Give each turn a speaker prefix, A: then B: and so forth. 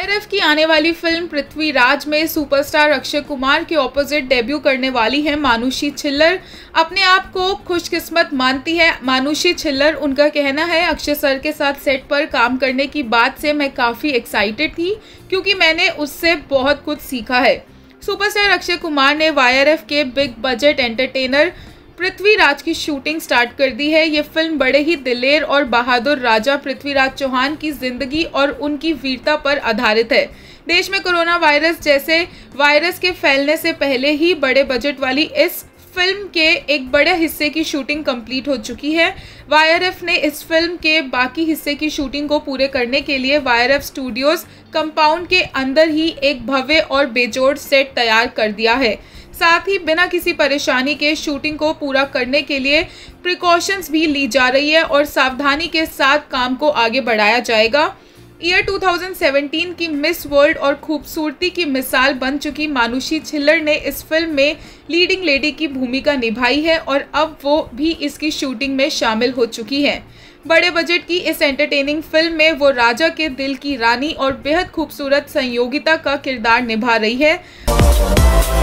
A: YRF की आने वाली फ़िल्म पृथ्वीराज में सुपरस्टार अक्षय कुमार के ऑपोजिट डेब्यू करने वाली है मानुषी छिल्लर। अपने आप को खुशकिस्मत मानती है। मानुषी छिल्लर, उनका कहना है, अक्षय सर के साथ सेट पर काम करने की बात से मैं काफ़ी एक्साइटेड थी, क्योंकि मैंने उससे बहुत कुछ सीखा है। सुपरस्टार अक्षय कुमार ने वाईआरएफ के बिग बजट एंटरटेनर पृथ्वीराज की शूटिंग स्टार्ट कर दी है। ये फ़िल्म बड़े ही दिलेर और बहादुर राजा पृथ्वीराज चौहान की ज़िंदगी और उनकी वीरता पर आधारित है। देश में कोरोना वायरस जैसे वायरस के फैलने से पहले ही बड़े बजट वाली इस फ़िल्म के एक बड़े हिस्से की शूटिंग कंप्लीट हो चुकी है। वाईआरएफ ने इस फ़िल्म के बाकी हिस्से की शूटिंग को पूरे करने के लिए वाईआरएफ स्टूडियोज कंपाउंड के अंदर ही एक भव्य और बेजोड़ सेट तैयार कर दिया है। साथ ही बिना किसी परेशानी के शूटिंग को पूरा करने के लिए प्रिकॉशंस भी ली जा रही है और सावधानी के साथ काम को आगे बढ़ाया जाएगा ईयर 2017 की मिस वर्ल्ड और खूबसूरती की मिसाल बन चुकी मानुषी छिल्लर ने इस फ़िल्म में लीडिंग लेडी की भूमिका निभाई है और अब वो भी इसकी शूटिंग में शामिल हो चुकी हैं बड़े बजट की इस एंटरटेनिंग फ़िल्म में वो राजा के दिल की रानी और बेहद खूबसूरत संयोगिता का किरदार निभा रही है.